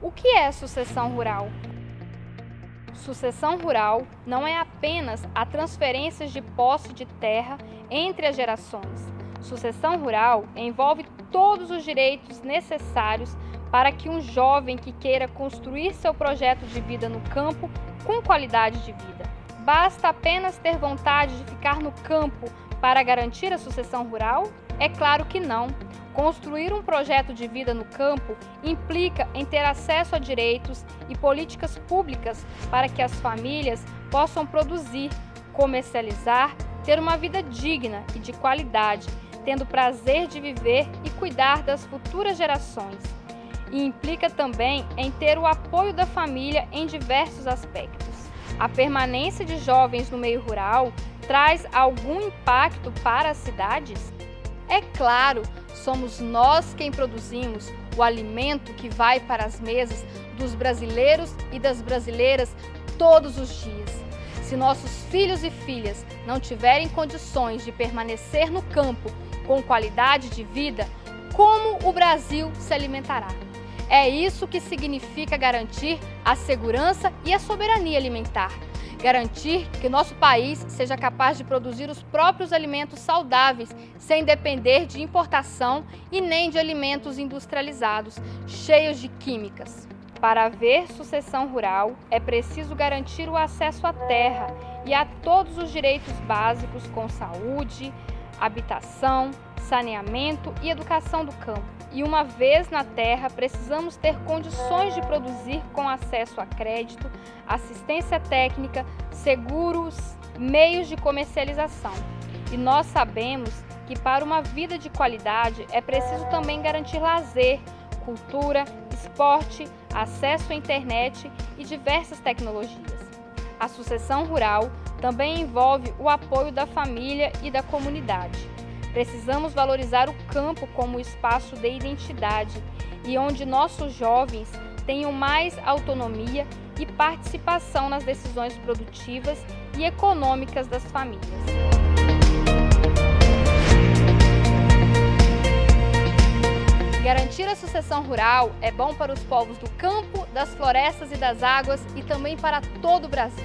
O que é sucessão rural? Sucessão rural não é apenas a transferência de posse de terra entre as gerações. Sucessão rural envolve todos os direitos necessários para que um jovem que queira construir seu projeto de vida no campo com qualidade de vida. Basta apenas ter vontade de ficar no campo para garantir a sucessão rural? É claro que não. Construir um projeto de vida no campo implica em ter acesso a direitos e políticas públicas para que as famílias possam produzir, comercializar, ter uma vida digna e de qualidade, tendo prazer de viver e cuidar das futuras gerações. E implica também em ter o apoio da família em diversos aspectos. A permanência de jovens no meio rural traz algum impacto para as cidades? É claro, somos nós quem produzimos o alimento que vai para as mesas dos brasileiros e das brasileiras todos os dias. Se nossos filhos e filhas não tiverem condições de permanecer no campo com qualidade de vida, como o Brasil se alimentará? É isso que significa garantir a segurança e a soberania alimentar garantir que nosso país seja capaz de produzir os próprios alimentos saudáveis, sem depender de importação e nem de alimentos industrializados, cheios de químicas. Para haver sucessão rural, é preciso garantir o acesso à terra e a todos os direitos básicos com saúde, habitação, saneamento e educação do campo e uma vez na terra, precisamos ter condições de produzir com acesso a crédito, assistência técnica, seguros, meios de comercialização. E nós sabemos que para uma vida de qualidade é preciso também garantir lazer, cultura, esporte, acesso à internet e diversas tecnologias. A sucessão rural também envolve o apoio da família e da comunidade. Precisamos valorizar o campo como espaço de identidade e onde nossos jovens tenham mais autonomia e participação nas decisões produtivas e econômicas das famílias. Garantir a sucessão rural é bom para os povos do campo, das florestas e das águas e também para todo o Brasil.